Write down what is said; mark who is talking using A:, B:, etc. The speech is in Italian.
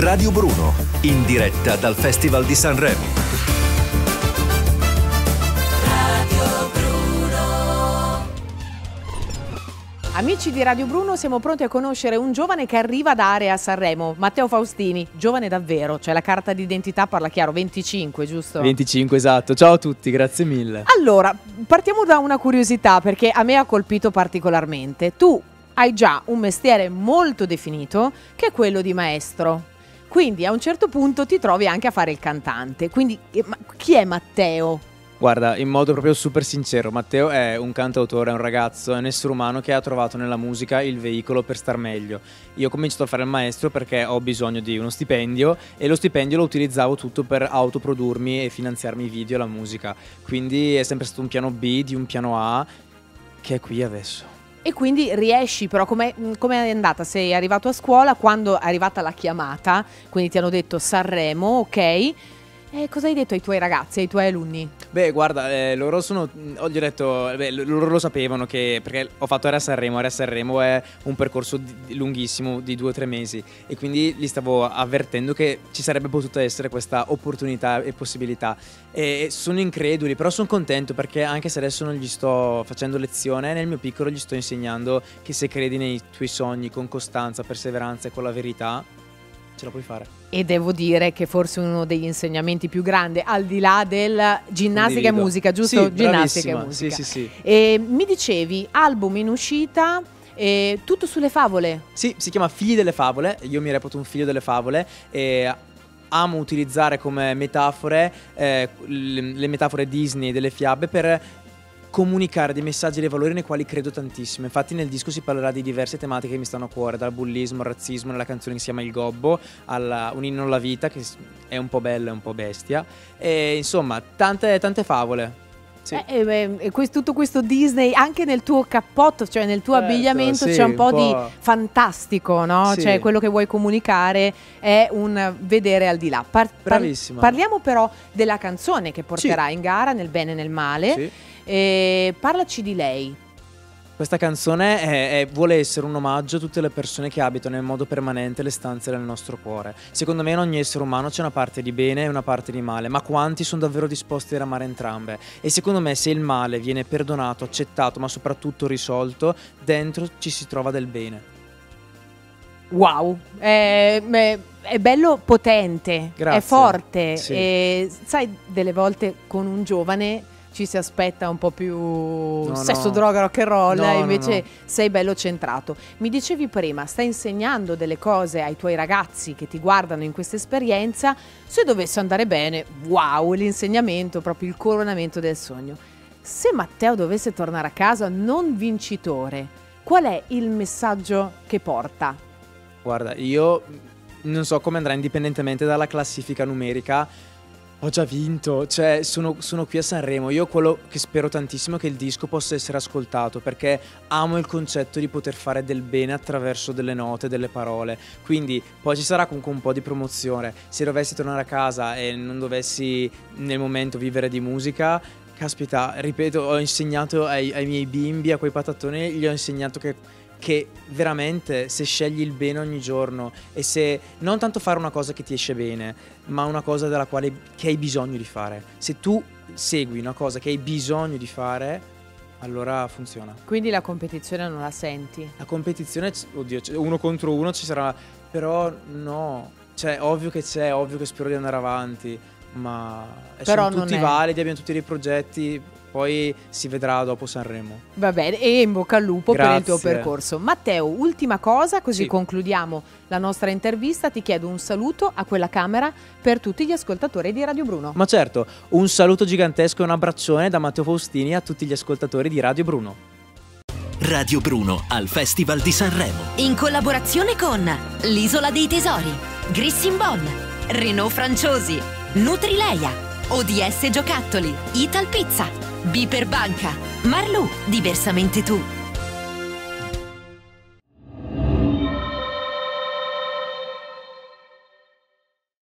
A: Radio Bruno, in diretta dal Festival di Sanremo.
B: Amici di Radio Bruno, siamo pronti a conoscere un giovane che arriva da area a Sanremo, Matteo Faustini, giovane davvero, cioè la carta d'identità parla chiaro, 25, giusto?
C: 25, esatto. Ciao a tutti, grazie mille.
B: Allora, partiamo da una curiosità perché a me ha colpito particolarmente. Tu hai già un mestiere molto definito che è quello di maestro. Quindi a un certo punto ti trovi anche a fare il cantante. Quindi eh, chi è Matteo?
C: Guarda, in modo proprio super sincero, Matteo è un cantautore, è un ragazzo, è un essere umano che ha trovato nella musica il veicolo per star meglio. Io ho cominciato a fare il maestro perché ho bisogno di uno stipendio e lo stipendio lo utilizzavo tutto per autoprodurmi e finanziarmi i video e la musica. Quindi è sempre stato un piano B di un piano A che è qui adesso.
B: E quindi riesci, però come è andata? Sei arrivato a scuola, quando è arrivata la chiamata, quindi ti hanno detto Sanremo, ok, e cosa hai detto ai tuoi ragazzi, ai tuoi alunni?
C: Beh, guarda, eh, loro sono. Ho gli ho detto. Beh, loro lo sapevano che. Perché ho fatto Area Sanremo. Area Sanremo è un percorso di, lunghissimo di due o tre mesi. E quindi li stavo avvertendo che ci sarebbe potuta essere questa opportunità e possibilità. E sono increduli, però sono contento perché anche se adesso non gli sto facendo lezione, nel mio piccolo gli sto insegnando che se credi nei tuoi sogni con costanza, perseveranza e con la verità, ce la puoi fare.
B: E devo dire che forse uno degli insegnamenti più grandi, al di là del ginnastica e musica, giusto?
C: Sì,
B: ginnastica
C: e
B: musica.
C: Sì, sì, sì.
B: E mi dicevi, album in uscita. Eh, tutto sulle favole?
C: Sì, si chiama Figli delle favole. Io mi reputo un figlio delle favole. E amo utilizzare come metafore eh, le metafore Disney delle fiabe per comunicare dei messaggi e dei valori nei quali credo tantissimo. Infatti nel disco si parlerà di diverse tematiche che mi stanno a cuore, dal bullismo al razzismo, nella canzone che si chiama Il Gobbo, a Un inno alla vita che è un po' bella e un po' bestia. E insomma, tante, tante favole.
B: Sì. Eh, eh, eh, questo, tutto questo Disney anche nel tuo cappotto, cioè nel tuo certo, abbigliamento sì, c'è un po', un po', di fantastico, no? Sì. Cioè quello che vuoi comunicare è un vedere al di là. Par-. Par- parliamo però della canzone che porterà in gara nel bene e nel male. Sì e parlaci di lei.
C: Questa canzone è, è, vuole essere un omaggio a tutte le persone che abitano in modo permanente le stanze del nostro cuore. Secondo me in ogni essere umano c'è una parte di bene e una parte di male, ma quanti sono davvero disposti ad amare entrambe? E secondo me se il male viene perdonato, accettato, ma soprattutto risolto, dentro ci si trova del bene.
B: Wow, è, è, bello potente,
C: Grazie.
B: è forte.
C: Sì.
B: E sai, delle volte con un giovane ci si aspetta un po' più no, sesso, no. droga, rock and roll, no, invece sei bello centrato. Mi dicevi prima, stai insegnando delle cose ai tuoi ragazzi che ti guardano in questa esperienza, se dovesse andare bene, wow, l'insegnamento, proprio il coronamento del sogno. Se Matteo dovesse tornare a casa non vincitore, qual è il messaggio che porta?
C: Guarda, io non so come andrà indipendentemente dalla classifica numerica, ho già vinto, cioè sono, sono, qui a Sanremo. Io quello che spero tantissimo è che il disco possa essere ascoltato perché amo il concetto di poter fare del bene attraverso delle note, delle parole. Quindi poi ci sarà comunque un po' di promozione. Se dovessi tornare a casa e non dovessi nel momento vivere di musica, caspita, ripeto, ho insegnato ai, ai miei bimbi, a quei patatoni, gli ho insegnato che che veramente se scegli il bene ogni giorno e se non tanto fare una cosa che ti esce bene, ma una cosa della quale che hai bisogno di fare. Se tu segui una cosa che hai bisogno di fare, allora funziona.
B: Quindi la competizione non la senti?
C: La competizione, oddio, uno contro uno ci sarà, però no, cioè ovvio che c'è, ovvio che spero di andare avanti, ma però sono tutti validi, abbiamo tutti dei progetti poi si vedrà dopo Sanremo.
B: Va bene, e in bocca al lupo Grazie. per il tuo percorso. Matteo, ultima cosa, così
C: sì.
B: concludiamo la nostra intervista. Ti chiedo un saluto a quella camera per tutti gli ascoltatori di Radio Bruno.
C: Ma certo, un saluto gigantesco e un abbraccione da Matteo Faustini a tutti gli ascoltatori di Radio Bruno.
A: Radio Bruno al Festival di Sanremo.
D: In collaborazione con l'Isola dei Tesori, Grissin Bon, Renault Franciosi, Nutrileia, ODS Giocattoli, Ital Pizza. B per Banca. Marlù, diversamente tu.